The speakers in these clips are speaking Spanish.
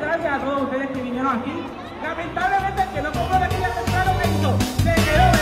gracias a todos ustedes que vinieron aquí. Lamentablemente que no compró la silla temprano que hizo, se quedó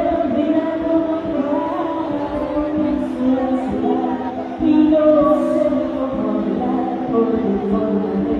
Senhor.